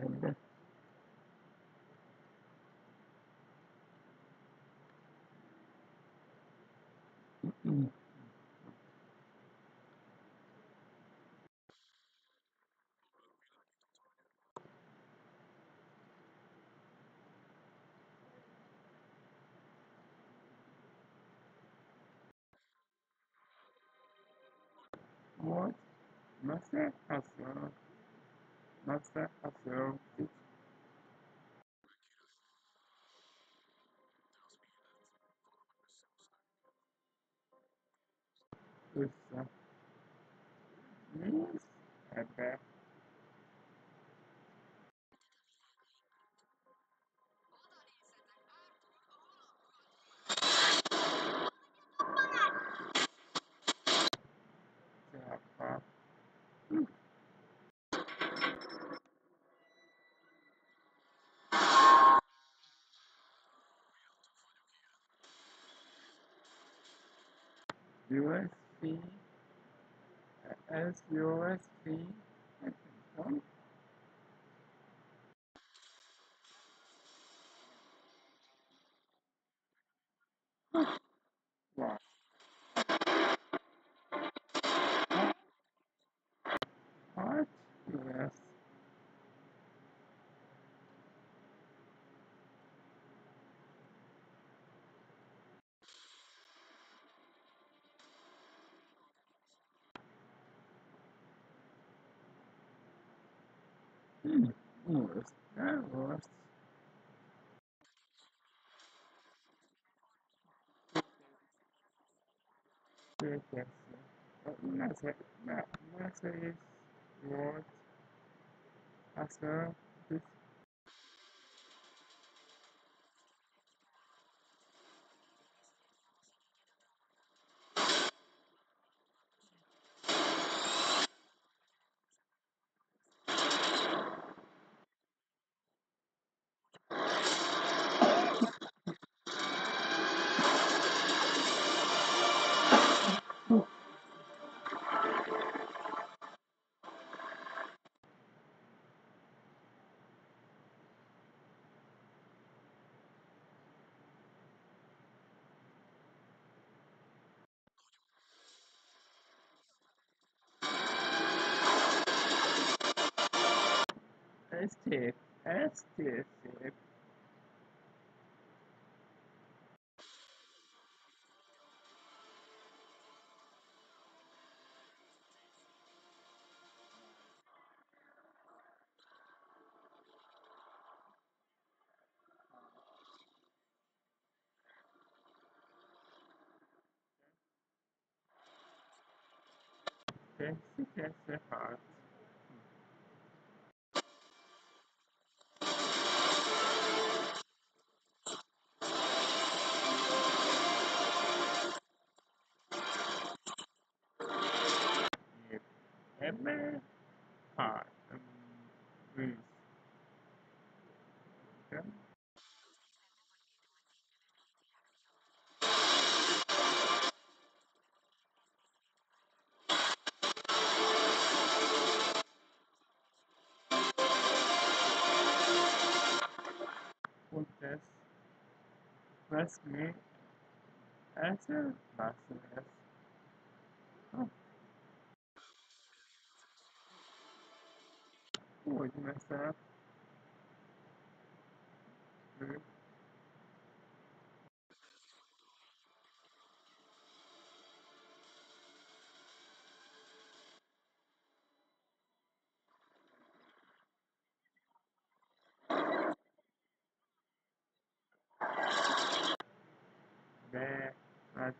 and mm, what? Master Master Hustle is uh, news about Java USB as USB one what what yes hmm was the yes Master Master is what Hustle this STF STF Fancy Fancy Heart Ruth mm. okay? What does Press me. Answer. Master Oh, what messed up? Ruth there, but